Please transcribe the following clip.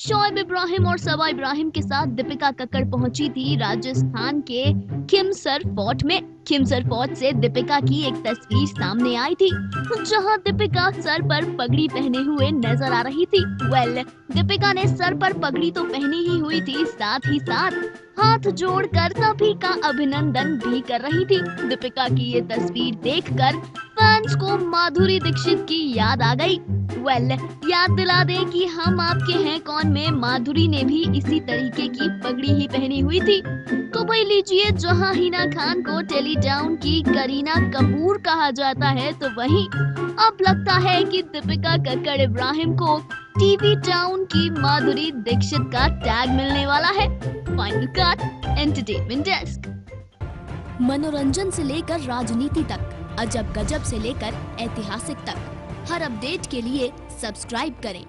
शोएब इब्राहिम और सबा इब्राहिम के साथ दीपिका कक्कड़ पहुँची थी राजस्थान के खिमसर फोर्ट में। खिमसर फोर्ट से दीपिका की एक तस्वीर सामने आई थी जहाँ दीपिका सर पर पगड़ी पहने हुए नज़र आ रही थी। वेल well, दीपिका ने सर पर पगड़ी तो पहनी ही हुई थी साथ ही साथ हाथ जोड़कर सभी का अभिनंदन भी कर रही थी। दीपिका की ये तस्वीर देखकर फैंस को माधुरी दीक्षित की याद आ गई। वेल याद दिला दें कि हम आपके हैं कौन में? माधुरी ने भी इसी तरीके की पगड़ी ही पहनी हुई थी। तो भाई लीजिए, जहाँ हिना खान को टेली टाउन की करीना कपूर कहा जाता है तो वहीं। अब लगता है कि दीपिका कक्कड़ इब्राहिम को टीवी टाउन की माधुरी दीक्षित का टैग मिलने वाला है। फाइनल कट एंटरटेनमेंट डेस्क मनोरंजन से लेकर राजनीति तक अजब गजब से लेकर ऐतिहासिक तक। हर अपडेट के लिए सब्सक्राइब करें।